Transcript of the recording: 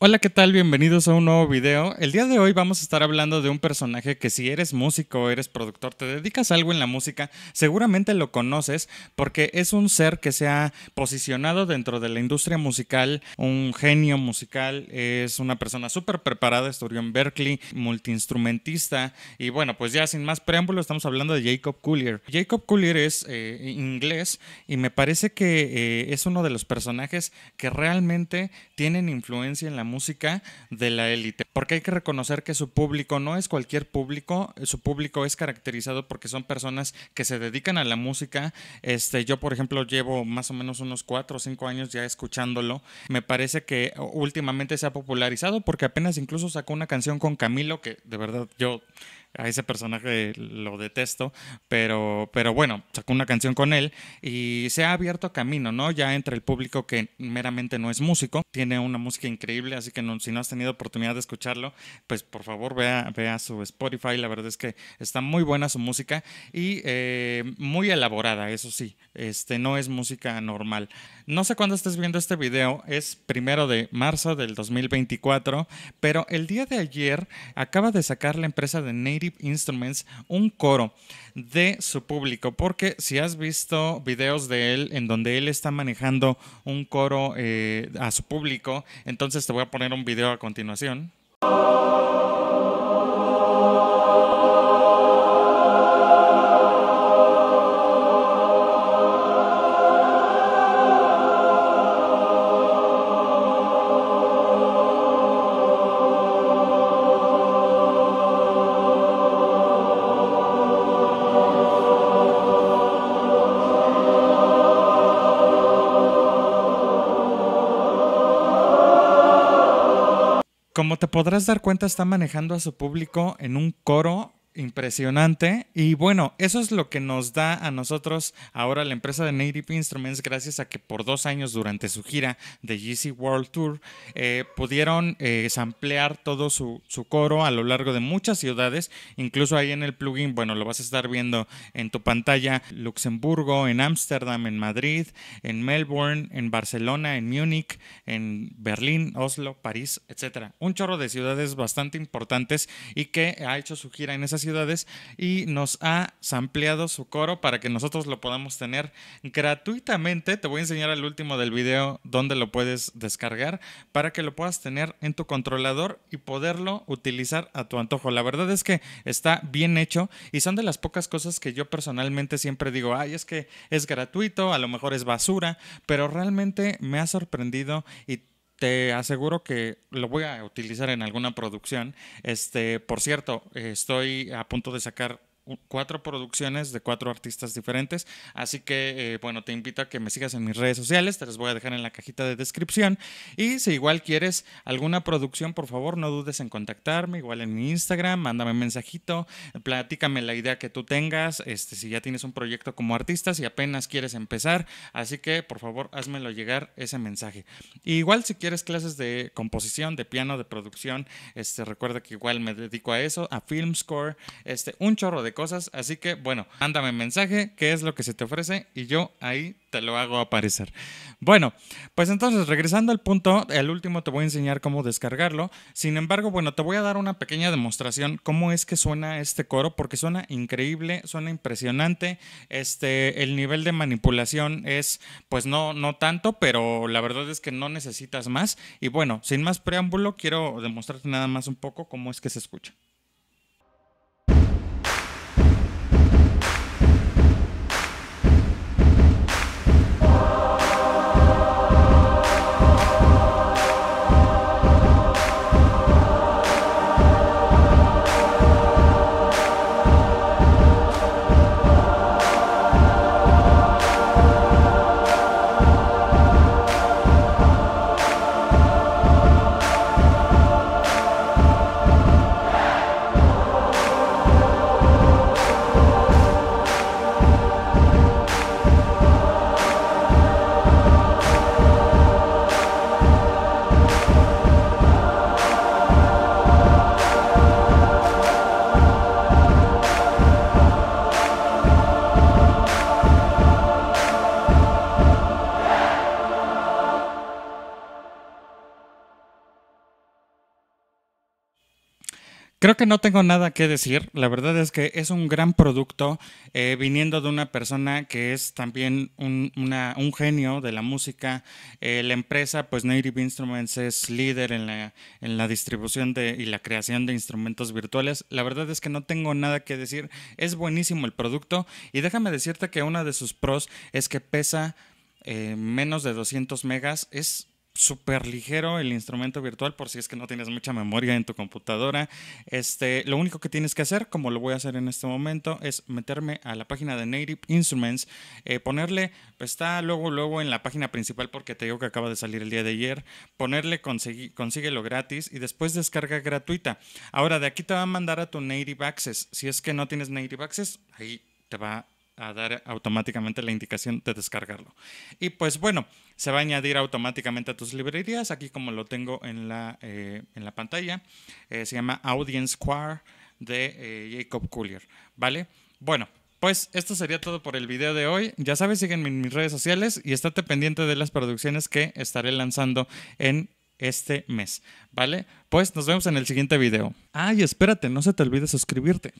Hola, ¿qué tal? Bienvenidos a un nuevo video. El día de hoy vamos a estar hablando de un personaje que si eres músico eres productor, te dedicas a algo en la música, seguramente lo conoces porque es un ser que se ha posicionado dentro de la industria musical, un genio musical, es una persona súper preparada, estudió en Berkeley, multiinstrumentista y bueno, pues ya sin más preámbulos estamos hablando de Jacob Collier. Jacob Collier es eh, inglés y me parece que eh, es uno de los personajes que realmente tienen influencia en la música de la élite. Porque hay que reconocer que su público no es cualquier público, su público es caracterizado porque son personas que se dedican a la música. Este, yo, por ejemplo, llevo más o menos unos cuatro o cinco años ya escuchándolo. Me parece que últimamente se ha popularizado porque apenas incluso sacó una canción con Camilo que de verdad yo a ese personaje lo detesto, pero, pero bueno, sacó una canción con él y se ha abierto camino, ¿no? Ya entre el público que meramente no es músico, tiene una música increíble, así que si no has tenido oportunidad de pues por favor vea, vea su Spotify, la verdad es que está muy buena su música y eh, muy elaborada, eso sí, este no es música normal. No sé cuándo estés viendo este video, es primero de marzo del 2024, pero el día de ayer acaba de sacar la empresa de Native Instruments un coro de su público, porque si has visto videos de él en donde él está manejando un coro eh, a su público, entonces te voy a poner un video a continuación. Oh. Como te podrás dar cuenta, está manejando a su público en un coro impresionante. Y bueno, eso es lo que nos da a nosotros ahora la empresa de Native Instruments, gracias a que por dos años durante su gira de GC World Tour eh, pudieron eh, samplear todo su, su, coro a lo largo de muchas ciudades. Incluso ahí en el plugin, bueno, lo vas a estar viendo en tu pantalla: Luxemburgo, en Ámsterdam, en Madrid, en Melbourne, en Barcelona, en Múnich, en Berlín, Oslo, París, etcétera. Un chorro de ciudades bastante importantes y que ha hecho su gira en esas ciudades y nos ha sampleado su coro para que nosotros lo podamos tener gratuitamente. Te voy a enseñar al último del video dónde lo puedes descargar para que lo puedas tener en tu controlador y poderlo utilizar a tu antojo. La verdad es que está bien hecho y son de las pocas cosas que yo personalmente siempre digo, ay, es que es gratuito, a lo mejor es basura, pero realmente me ha sorprendido y te aseguro que lo voy a utilizar en alguna producción. Este, por cierto, estoy a punto de sacar cuatro producciones de cuatro artistas diferentes. Así que, eh, bueno, te invito a que me sigas en mis redes sociales, te las voy a dejar en la cajita de descripción. Y si igual quieres alguna producción, por favor, no dudes en contactarme, igual en mi Instagram, mándame un mensajito, platícame la idea que tú tengas, este, si ya tienes un proyecto como artista, si apenas quieres empezar. Así que, por favor, házmelo llegar ese mensaje. igual si quieres clases de composición, de piano, de producción, este, recuerda que igual me dedico a eso, a film score, este, un chorro de cosas. Así que, bueno, mándame mensaje, qué es lo que se te ofrece y yo ahí te lo hago aparecer. Bueno, pues entonces, regresando al punto, el último te voy a enseñar cómo descargarlo. Sin embargo, bueno, te voy a dar una pequeña demostración cómo es que suena este coro, porque suena increíble, suena impresionante. Este, el nivel de manipulación es, pues no, no tanto, pero la verdad es que no necesitas más. Y bueno, sin más preámbulo, quiero demostrarte nada más un poco cómo es que se escucha. Creo que no tengo nada que decir. La verdad es que es un gran producto eh, viniendo de una persona que es también un, genio de la música. Eh, la empresa, pues Native Instruments es líder en la, en la distribución de, y la creación de instrumentos virtuales. La verdad es que no tengo nada que decir. Es buenísimo el producto y déjame decirte que una de sus pros es que pesa eh, menos de 200 megas. Es súper ligero el instrumento virtual por si es que no tienes mucha memoria en tu computadora. Este, lo único que tienes que hacer, como lo voy a hacer en este momento, es meterme a la página de Native Instruments, eh, ponerle, está luego, luego en la página principal porque te digo que acaba de salir el día de ayer, ponerle consíguelo gratis y después descarga gratuita. Ahora, de aquí te va a mandar a tu Native Access. Si es que no tienes Native Access, ahí te va a dar automáticamente la indicación de descargarlo. Y pues bueno, se va a añadir automáticamente a tus librerías, aquí como lo tengo en la, eh, en la pantalla, eh, se llama Audience Square de eh, Jacob Collier, ¿vale? Bueno, pues esto sería todo por el video de hoy. Ya sabes, sígueme en mis redes sociales y estate pendiente de las producciones que estaré lanzando en este mes, ¿vale? Pues nos vemos en el siguiente video. Ay, espérate, no se te olvide suscribirte.